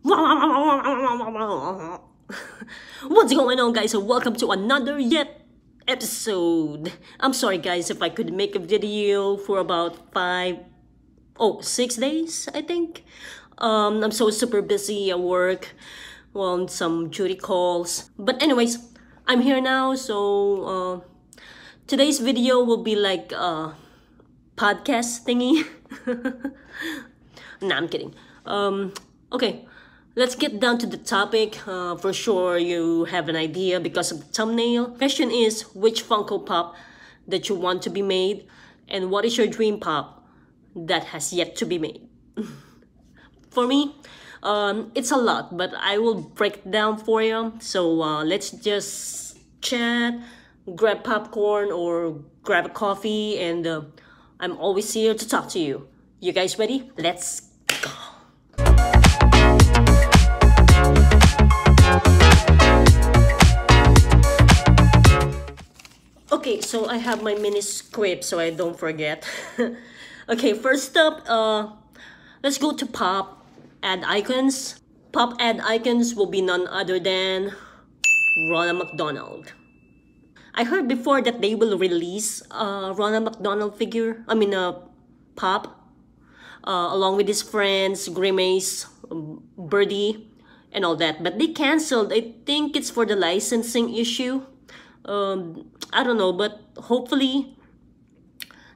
What's going on guys welcome to another yet episode. I'm sorry guys if I could make a video for about five, oh, six days I think. Um, I'm so super busy at work, well, some duty calls. But anyways, I'm here now so uh, today's video will be like a podcast thingy. nah, I'm kidding. Um, okay, let's get down to the topic. Uh, for sure, you have an idea because of the thumbnail. Question is, which Funko Pop that you want to be made, and what is your dream pop that has yet to be made? for me, um, it's a lot, but I will break down for you. So uh, let's just chat, grab popcorn, or grab a coffee, and uh, I'm always here to talk to you. You guys ready? Let's Okay, so I have my mini script so I don't forget. okay, first up, uh, let's go to pop ad icons. Pop ad icons will be none other than Ronald McDonald. I heard before that they will release a Ronald McDonald figure, I mean a pop, uh, along with his friends, Grimace, Birdie, and all that. But they canceled. I think it's for the licensing issue. Um, I don't know, but hopefully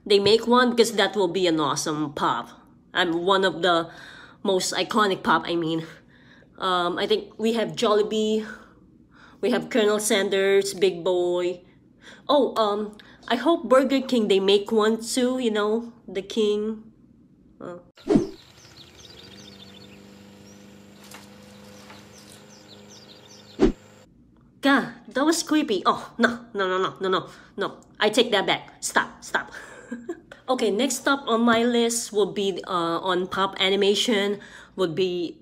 they make one because that will be an awesome pop. I'm one of the most iconic pop, I mean. Um, I think we have Jollibee, we have Colonel Sanders, Big Boy. Oh, um, I hope Burger King, they make one too, you know, the king. Uh. God, that was creepy. Oh, no, no, no, no, no, no, no. I take that back. Stop, stop. okay, next up on my list would be uh, on pop animation would be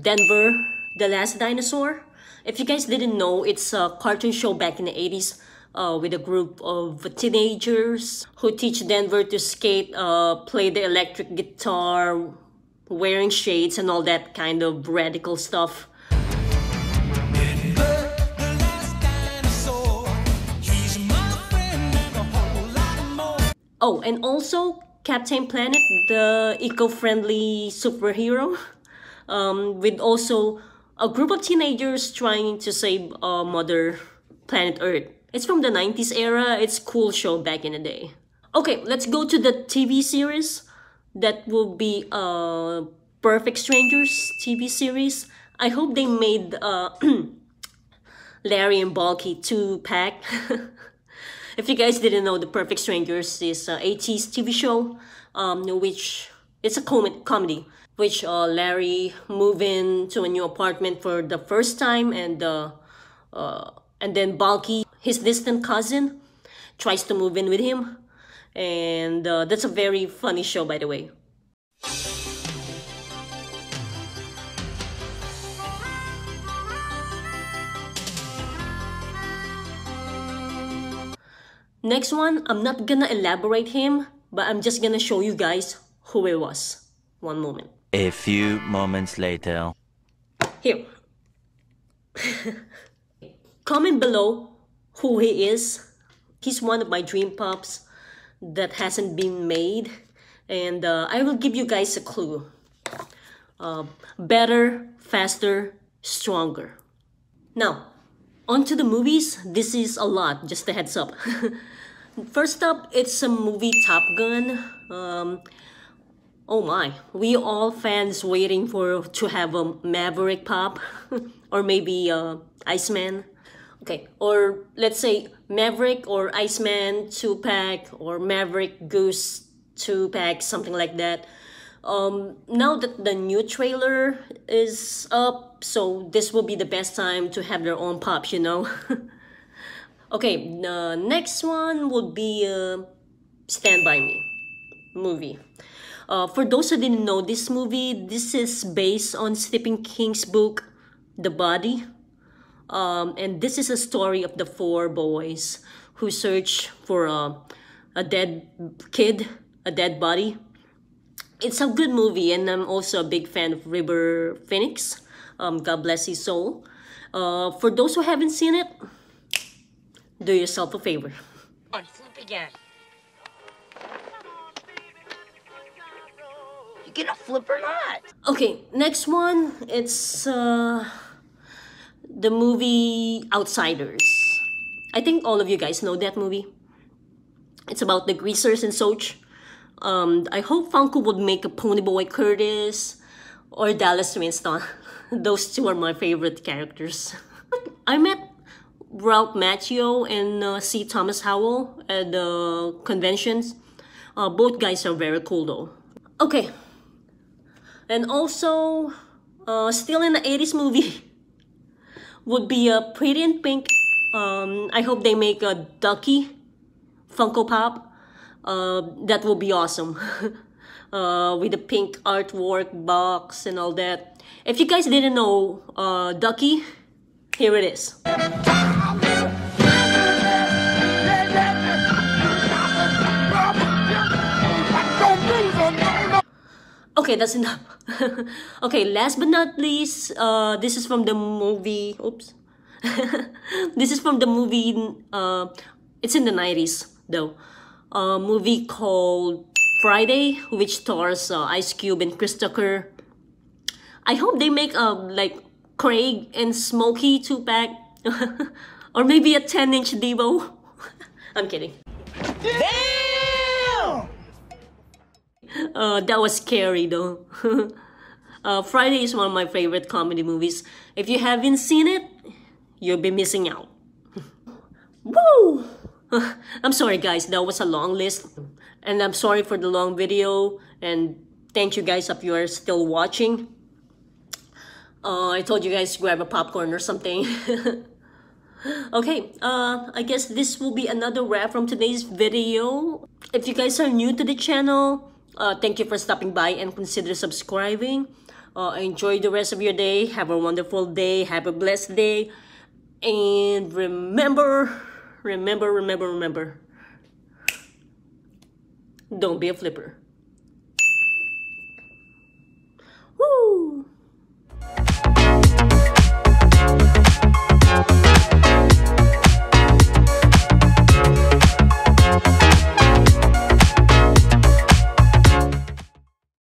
Denver, the Last Dinosaur. If you guys didn't know, it's a cartoon show back in the 80s uh, with a group of teenagers who teach Denver to skate, uh, play the electric guitar, wearing shades and all that kind of radical stuff. Oh, and also Captain Planet, the eco-friendly superhero, um, with also a group of teenagers trying to save uh, Mother Planet Earth. It's from the 90s era. It's cool show back in the day. Okay, let's go to the TV series. That will be uh, Perfect Strangers TV series. I hope they made uh, Larry and Balki two-pack. if you guys didn't know, The Perfect Strangers is a 80s TV show, um, which it's a com comedy, which uh, Larry move in to a new apartment for the first time, and uh, uh, and then Balki, his distant cousin, tries to move in with him, and uh, that's a very funny show, by the way. Next one, I'm not gonna elaborate him, but I'm just gonna show you guys who it was. One moment. A few moments later. Here. Comment below who he is. He's one of my dream pops that hasn't been made. And uh, I will give you guys a clue. Uh, better, faster, stronger. Now, on to the movies. This is a lot, just a heads up. First up, it's a movie Top Gun. Um, oh my, we all fans waiting for to have a Maverick pop, or maybe uh, Iceman. Okay, or let's say Maverick or Iceman two pack, or Maverick Goose two pack, something like that. Um, now that the new trailer is up, so this will be the best time to have their own pops, you know. okay, the next one would be uh, Stand By Me movie. Uh, for those who didn't know this movie, this is based on Stephen King's book, The Body. Um, and this is a story of the four boys who search for a, a dead kid, a dead body. It's a good movie, and I'm also a big fan of River Phoenix. Um, God bless his soul. Uh, for those who haven't seen it, do yourself a favor. On, flip again. You gonna flip or not? Okay, next one. It's uh, the movie Outsiders. I think all of you guys know that movie. It's about the greasers and Socs. Um, I hope Funko would make a Ponyboy Curtis or Dallas Winston. Those two are my favorite characters. I met Ralph Macchio and uh, C. Thomas Howell at the conventions. Uh, both guys are very cool though. Okay. And also, uh, still in the 80s movie, would be a Pretty in Pink. Um, I hope they make a Ducky Funko Pop. Uh, that will be awesome. uh, with the pink artwork box and all that. If you guys didn't know uh, Ducky, here it is. Okay, that's enough. okay, last but not least, uh, this is from the movie. Oops. this is from the movie. Uh, it's in the 90s, though. A movie called Friday, which stars uh, Ice Cube and Chris Tucker. I hope they make a like Craig and Smokey two pack, or maybe a 10 inch Deebo. I'm kidding. Damn! Uh, that was scary though. uh, Friday is one of my favorite comedy movies. If you haven't seen it, you'll be missing out. Woo! I'm sorry guys, that was a long list. And I'm sorry for the long video. And thank you guys if you are still watching. Uh, I told you guys to grab a popcorn or something. okay, uh, I guess this will be another wrap from today's video. If you guys are new to the channel, uh, thank you for stopping by and consider subscribing. Uh, enjoy the rest of your day. Have a wonderful day. Have a blessed day. And remember, remember, remember, remember. Don't be a flipper.